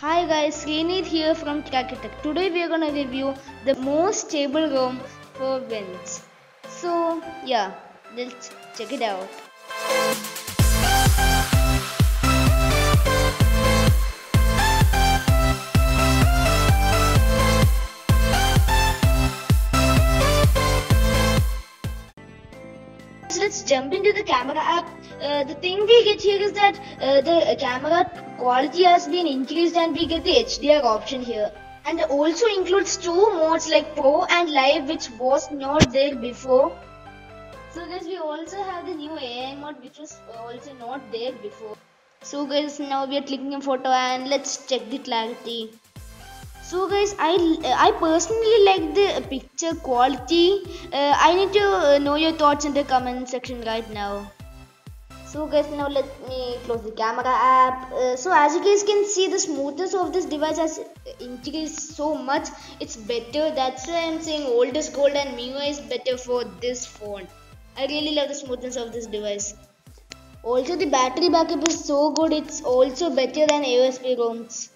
Hi guys, Sreenit here from Kracky Tech. Today we are gonna review the most stable ROM for Vince. So yeah, let's check it out. Let's jump into the camera app. Uh, the thing we get here is that uh, the camera quality has been increased and we get the HDR option here. And also includes two modes like Pro and Live which was not there before. So guys we also have the new AI mode which was also not there before. So guys now we are clicking a photo and let's check the clarity. So guys, I I personally like the picture quality. Uh, I need to uh, know your thoughts in the comment section right now. So guys, now let me close the camera app. Uh, so as you guys can see, the smoothness of this device has increased so much. It's better. That's why I'm saying old is gold and MIUI is better for this phone. I really love the smoothness of this device. Also, the battery backup is so good. It's also better than AOSP ROMs.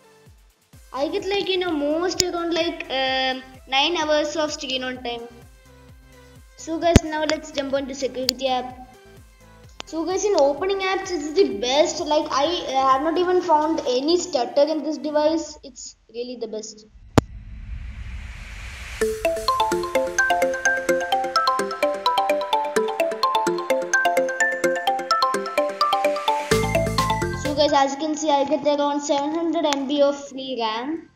I get like you know most around like um, 9 hours of screen on time. So guys now let's jump on to security app. So guys in opening apps it's the best like I have not even found any stutter in this device. It's really the best. Guys as you can see I get around 700 MB of free RAM.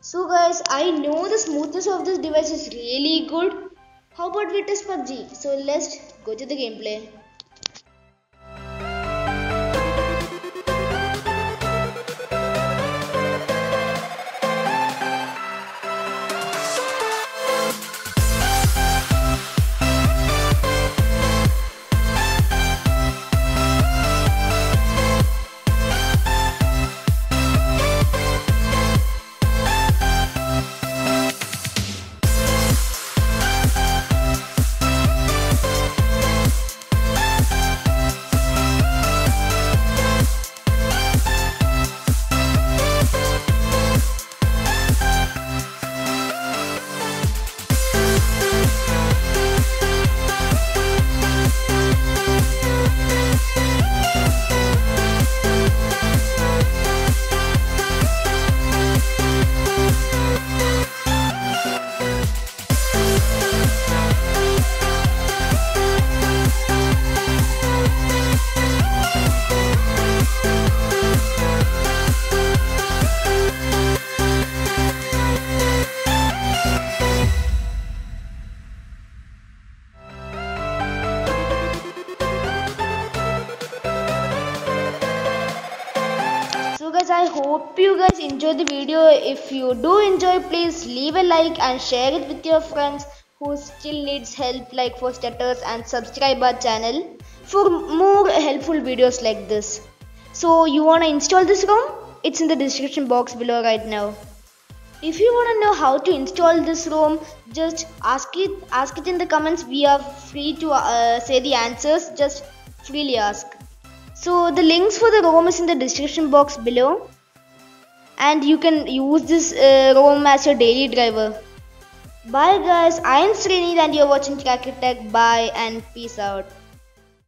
So guys I know the smoothness of this device is really good. How about we test PUBG? So let's go to the gameplay. Hope you guys enjoy the video. If you do enjoy please leave a like and share it with your friends who still needs help like for stutters and subscribe our channel for more helpful videos like this. So you wanna install this ROM? It's in the description box below right now. If you wanna know how to install this ROM, just ask it ask it in the comments. We are free to uh, say the answers. Just freely ask. So the links for the ROM is in the description box below and you can use this uh, ROM as your daily driver. Bye guys, I am Srini and you're watching Kracky Tech. Bye and peace out.